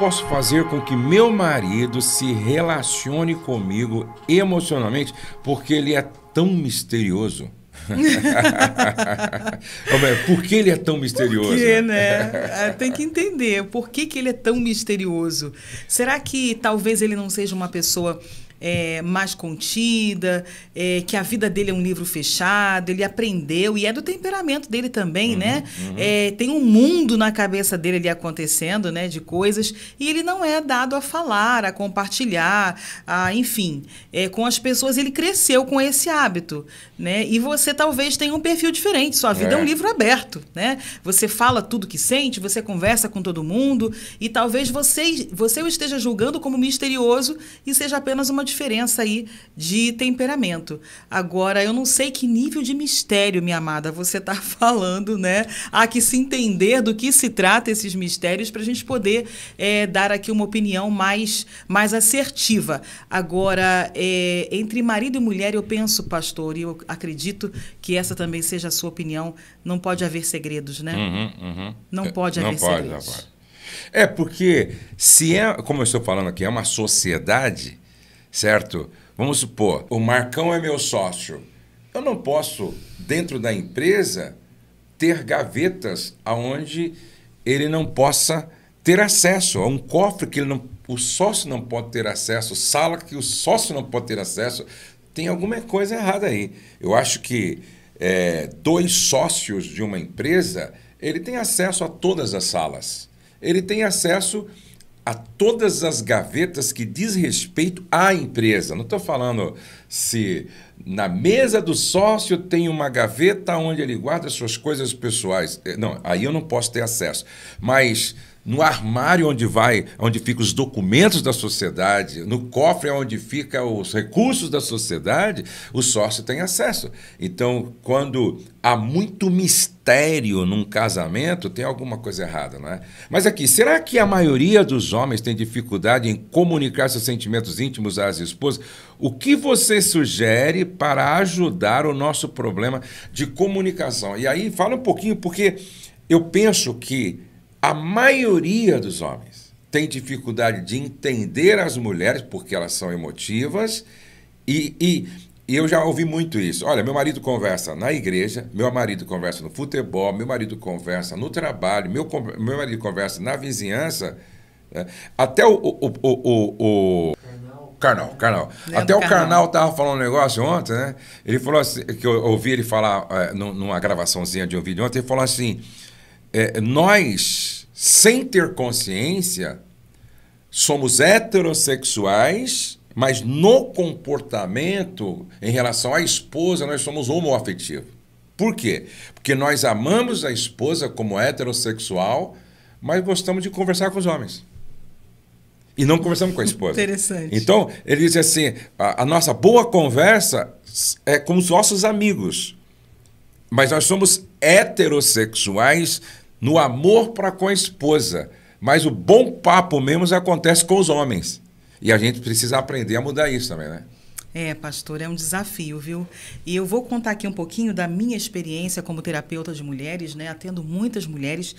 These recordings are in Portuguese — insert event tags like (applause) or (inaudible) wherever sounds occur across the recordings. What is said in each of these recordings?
posso fazer com que meu marido se relacione comigo emocionalmente porque ele é tão misterioso? (laughs) por que ele é tão misterioso? Por quê, né? É, tem que entender por que, que ele é tão misterioso. Será que talvez ele não seja uma pessoa é, mais contida, é, que a vida dele é um livro fechado, ele aprendeu, e é do temperamento dele também, uhum, né? Uhum. É, tem um mundo na cabeça dele ali acontecendo, né? De coisas, e ele não é dado a falar, a compartilhar, a, enfim, é, com as pessoas. Ele cresceu com esse hábito, né? E você talvez tenha um perfil diferente, sua vida é, um é. livro aberto, né? Você fala tudo que sente, você conversa com todo mundo, e talvez você, você o esteja julgando como misterioso e seja apenas uma diferença aí de temperamento. Agora, eu não sei que nível de mistério, minha amada, você está (laughs) falando, né? Há que se entender do que se trata esses mistérios para a gente poder é, dar aqui uma opinião mais, mais assertiva. Agora, é, entre marido e mulher, eu penso, pastor, e eu acredito que essa também seja a sua opinião, não pode haver segredos, né? Uhum, uhum. Não pode não haver pode, segredos. Não pode. É porque se é, como eu estou falando aqui, é uma sociedade, certo? Vamos supor, o Marcão é meu sócio. Eu não posso, dentro da empresa, ter gavetas aonde ele não possa ter acesso a um cofre que ele não, o sócio não pode ter acesso, sala que o sócio não pode ter acesso. Tem alguma coisa errada aí. Eu acho que é, dois sócios de uma empresa, ele tem acesso a todas as salas. Ele tem acesso a todas as gavetas que diz respeito à empresa. Não estou falando se na mesa do sócio tem uma gaveta onde ele guarda suas coisas pessoais. É, não, aí eu não posso ter acesso. Mas no armário onde vai, onde ficam os documentos da sociedade, no cofre onde ficam os recursos da sociedade, o sócio tem acesso. Então, quando há muito mistério num casamento, tem alguma coisa errada, não é? Mas aqui, será que a maioria dos homens tem dificuldade em comunicar seus sentimentos íntimos às esposas? O que você sugere para ajudar o nosso problema de comunicação? E aí, fala um pouquinho, porque eu penso que a maioria dos homens tem dificuldade de entender as mulheres porque elas são emotivas e, e, e, eu já ouvi muito isso. Olha, meu marido conversa na igreja, meu marido conversa no futebol, meu marido conversa no trabalho, meu, meu marido conversa na vizinhança. Né? Até o, o, o, o, o Carnal, Carnal. Até o Carnal estava falando um negócio ontem, né? Ele falou assim, que eu ouvi ele falar é, numa gravaçãozinha de um vídeo ontem, ele falou assim: é, nós, sem ter consciência, somos heterossexuais, mas no comportamento em relação à esposa, nós somos homoafetivos. Por quê? Porque nós amamos a esposa como heterossexual, mas gostamos de conversar com os homens. E não conversamos com a esposa. Interessante. Então, ele diz assim: a, a nossa boa conversa é com os nossos amigos. Mas nós somos heterossexuais no amor para com a esposa. Mas o bom papo mesmo acontece com os homens. E a gente precisa aprender a mudar isso também, né? É, pastor, é um desafio, viu? E eu vou contar aqui um pouquinho da minha experiência como terapeuta de mulheres, né? Atendo muitas mulheres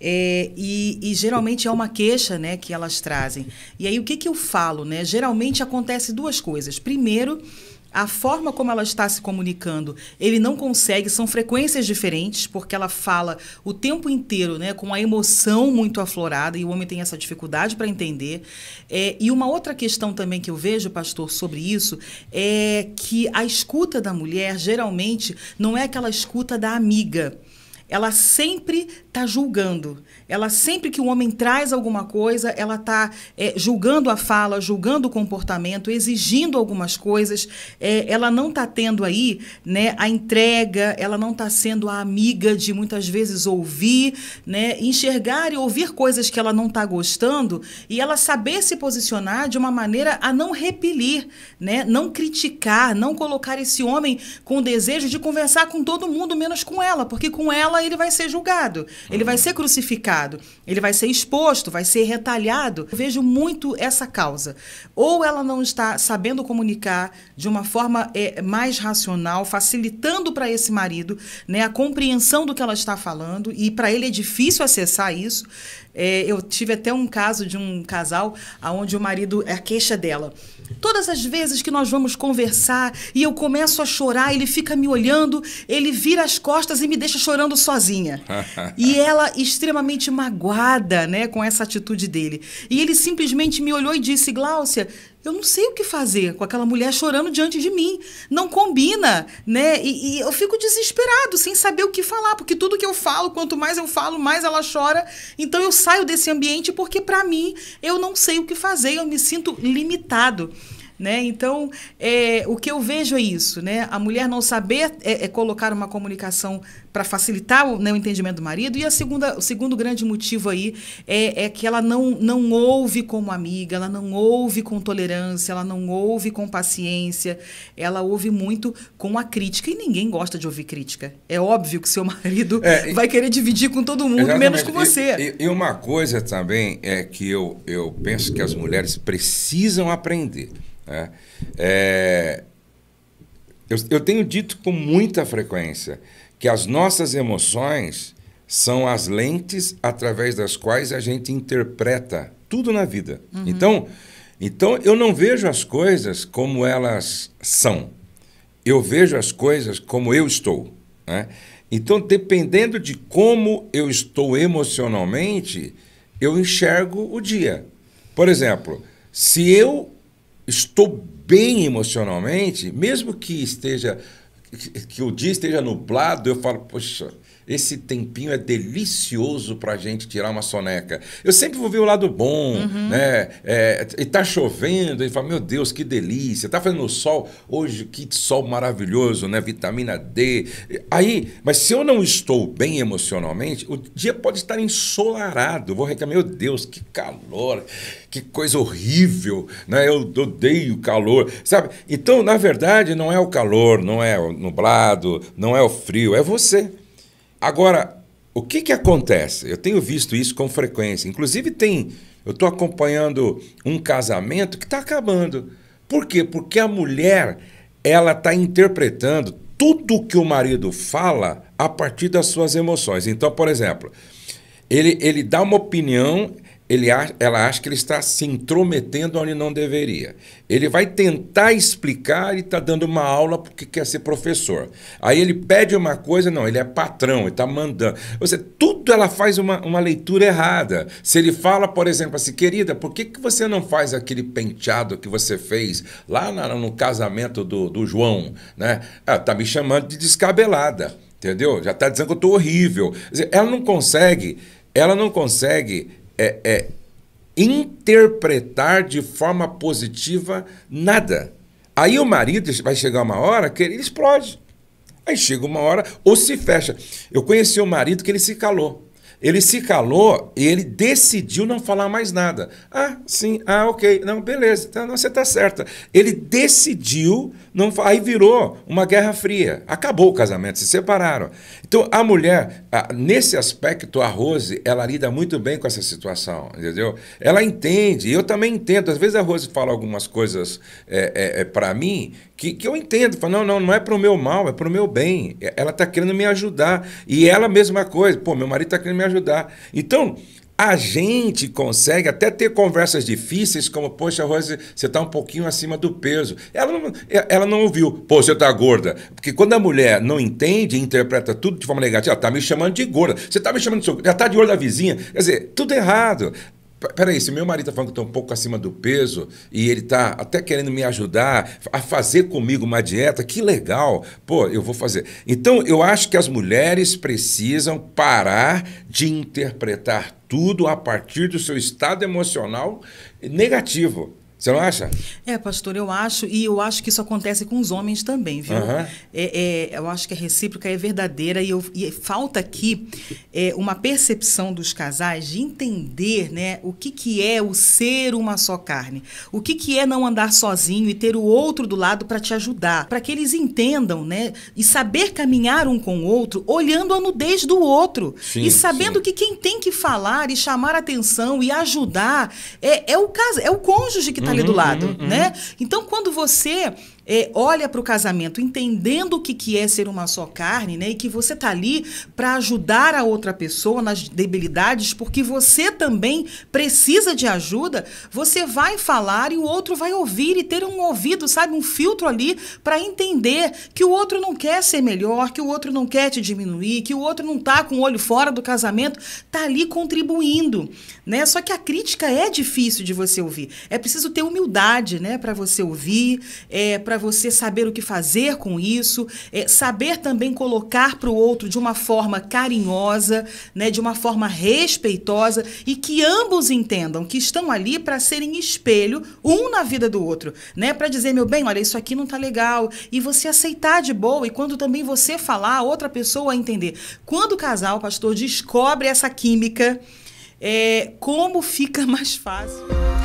é, e, e, geralmente é uma queixa, né, que elas trazem. E aí o que que eu falo, né? Geralmente acontece duas coisas. Primeiro, a forma como ela está se comunicando, ele não consegue, são frequências diferentes, porque ela fala o tempo inteiro, né, com a emoção muito aflorada, e o homem tem essa dificuldade para entender. É, e uma outra questão também que eu vejo, pastor, sobre isso, é que a escuta da mulher, geralmente, não é aquela escuta da amiga ela sempre está julgando. Ela sempre que o homem traz alguma coisa, ela está é, julgando a fala, julgando o comportamento, exigindo algumas coisas. É, ela não está tendo aí né, a entrega, ela não está sendo a amiga de muitas vezes ouvir, né, enxergar e ouvir coisas que ela não está gostando e ela saber se posicionar de uma maneira a não repelir, né, não criticar, não colocar esse homem com o desejo de conversar com todo mundo menos com ela, porque com ela ele vai ser julgado, ele vai ser crucificado, ele vai ser exposto, vai ser retalhado. Eu vejo muito essa causa. Ou ela não está sabendo comunicar de uma forma é, mais racional, facilitando para esse marido né, a compreensão do que ela está falando, e para ele é difícil acessar isso, É, eu tive até um caso de um casal onde o marido, a queixa dela. Todas as vezes que nós vamos conversar e eu começo a chorar, ele fica me olhando, ele vira as costas e me deixa chorando sozinha. (laughs) e ela extremamente magoada, né, com essa atitude dele. E ele simplesmente me olhou e disse: "Gláucia, eu não sei o que fazer com aquela mulher chorando diante de mim. Não combina, né? E, e, eu fico desesperado, sem saber o que falar, porque tudo que eu falo, quanto mais eu falo, mais ela chora. Então eu saio desse ambiente porque, para mim, eu não sei o que fazer, eu me sinto limitado. Né? Então, é, o que eu vejo é isso, né? A mulher não saber é, é colocar uma comunicação para facilitar o, né, o, entendimento do marido. E a segunda, o segundo grande motivo aí é, é, que ela não, não ouve como amiga, ela não ouve com tolerância, ela não ouve com paciência, ela ouve muito com a crítica. E ninguém gosta de ouvir crítica. É óbvio que seu (laughs) marido é, vai querer dividir com todo mundo, exatamente. menos com você. E, e, uma coisa também é que eu, eu penso que as mulheres precisam aprender. Né? É, eu, eu tenho dito com muita frequência que as nossas emoções são as lentes através das quais a gente interpreta tudo na vida. Uhum. Então, então, eu não vejo as coisas como elas são. Eu vejo as coisas como eu estou. Né? Então, dependendo de como eu estou emocionalmente, eu enxergo o dia. Por exemplo, se eu estou bem emocionalmente, mesmo que esteja que o dia esteja nublado, eu falo, poxa, esse tempinho é delicioso para a gente tirar uma soneca. Eu sempre vou ver o lado bom, uhum. né? É, e tá chovendo, e fala, meu Deus, que delícia. Tá fazendo sol, hoje que sol maravilhoso, né? Vitamina D. Aí, mas se eu não estou bem emocionalmente, o dia pode estar ensolarado. Eu vou reclamar, meu Deus, que calor, que coisa horrível, né? Eu odeio calor, sabe? Então, na verdade, não é o calor, não é o nublado, não é o frio, é você. Agora, o que, que acontece? Eu tenho visto isso com frequência. Inclusive, tem. Eu estou acompanhando um casamento que está acabando. Por quê? Porque a mulher ela está interpretando tudo que o marido fala a partir das suas emoções. Então, por exemplo, ele, ele dá uma opinião, ele, ela acha que ele está se intrometendo onde não deveria. Ele vai tentar explicar e está dando uma aula porque quer ser professor. Aí ele pede uma coisa, não, ele é patrão, ele está mandando. Você, tudo ela faz uma, uma leitura errada. Se ele fala, por exemplo, assim, querida, por que, que você não faz aquele penteado que você fez lá na, no casamento do, do João? Né? Ela está me chamando de descabelada. Entendeu? Já está dizendo que eu estou horrível. Dizer, ela não consegue, ela não consegue é, é interpretar de forma positiva nada. Aí o marido vai chegar uma hora que ele explode. Aí chega uma hora, ou se fecha. Eu conheci um marido que ele se calou. Ele se calou e ele decidiu não falar mais nada. Ah, sim, ah, ok, não, beleza, então, não, você está certa. Ele decidiu, não, aí virou uma guerra fria. Acabou o casamento, se separaram. Então a mulher, nesse aspecto, a Rose, ela lida muito bem com essa situação, entendeu? Ela entende, eu também entendo. Às vezes a Rose fala algumas coisas é, é, é para mim que, que eu entendo. Fala, não, não, não é para o meu mal, é para o meu bem. Ela está querendo me ajudar. E ela, mesma coisa, pô, meu marido está querendo me ajudar. Então, a gente consegue até ter conversas difíceis, como, poxa, Rose, você está um pouquinho acima do peso. Ela não, ela não ouviu, pô, você está gorda. Porque quando a mulher não entende e interpreta tudo de forma negativa, ela está me chamando de gorda. Você está me chamando de já está de olho da vizinha. Quer dizer, tudo errado. Peraí, se meu marido está falando que estou um pouco acima do peso e ele está até querendo me ajudar a fazer comigo uma dieta, que legal. Pô, eu vou fazer. Então, eu acho que as mulheres precisam parar de interpretar tudo a partir do seu estado emocional negativo. Você não acha? É, pastor, eu acho, e eu acho que isso acontece com os homens também, viu? Uhum. É, é, eu acho que a recíproca é verdadeira e, eu, e falta aqui é, uma percepção dos casais de entender né, o que, que é o ser uma só carne, o que, que é não andar sozinho e ter o outro do lado para te ajudar, para que eles entendam né, e saber caminhar um com o outro olhando a nudez do outro sim, e sabendo sim. que quem tem que falar e chamar atenção e ajudar é, é o caso, é o cônjuge que está ali do uhum, lado, uhum, né? Então, quando você é, olha para o casamento entendendo o que, que é ser uma só carne, né? E que você tá ali para ajudar a outra pessoa nas debilidades, porque você também precisa de ajuda, você vai falar e o outro vai ouvir e ter um ouvido, sabe, um filtro ali para entender que o outro não quer ser melhor, que o outro não quer te diminuir, que o outro não tá com o olho fora do casamento, tá ali contribuindo, né? Só que a crítica é difícil de você ouvir. É preciso ter humildade, né, para você ouvir, é, para você saber o que fazer com isso, é, saber também colocar para o outro de uma forma carinhosa, né, de uma forma respeitosa e que ambos entendam que estão ali para serem espelho um na vida do outro, né, para dizer meu bem, olha isso aqui não tá legal e você aceitar de boa e quando também você falar, a outra pessoa entender. Quando o casal, pastor, descobre essa química, é, como fica (laughs) mais fácil.